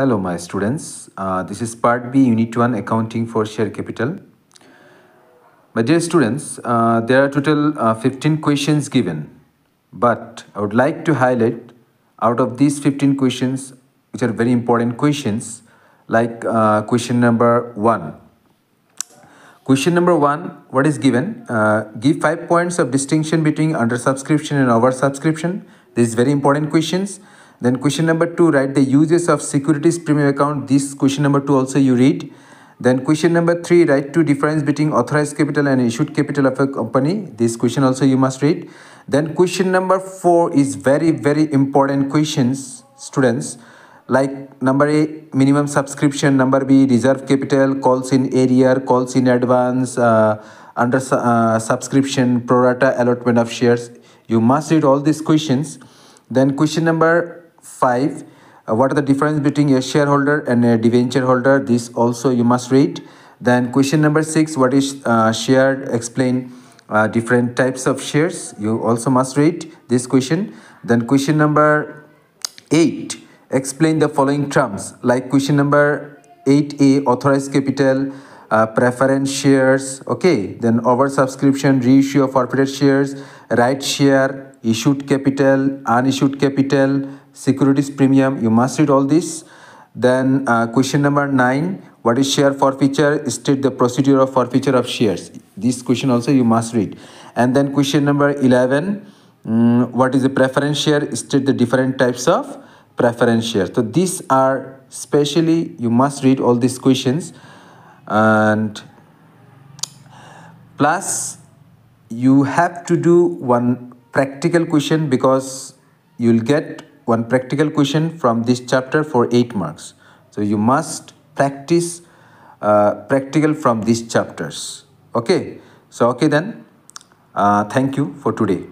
Hello, my students. Uh, this is Part B, Unit 1, Accounting for Share Capital. My dear students, uh, there are total uh, 15 questions given, but I would like to highlight out of these 15 questions, which are very important questions, like uh, question number 1. Question number 1, what is given? Uh, give 5 points of distinction between under subscription and over subscription. This is very important questions. Then question number two, write the uses of securities premium account. This question number two also you read. Then question number three, write two difference between authorized capital and issued capital of a company. This question also you must read. Then question number four is very, very important questions, students. Like number A, minimum subscription. Number B, reserve capital, calls in arrear, calls in advance, uh, under uh, subscription, pro rata allotment of shares. You must read all these questions. Then question number 5 uh, what are the difference between a shareholder and a debenture holder? This also you must read. Then question number 6 what is uh, shared explain uh, different types of shares? You also must read this question. Then question number 8 explain the following terms. Like question number 8a authorized capital uh, preference shares okay. Then over subscription reissue of forfeited shares right share issued capital unissued capital securities premium you must read all this. Then uh, question number nine what is share forfeiture? State the procedure of forfeiture of shares. This question also you must read. And then question number 11 um, what is the preference share? State the different types of preference share. So these are specially you must read all these questions. And plus you have to do one practical question because you'll get one practical question from this chapter for 8 marks. So you must practice uh, practical from these chapters. Okay. So okay then. Uh, thank you for today.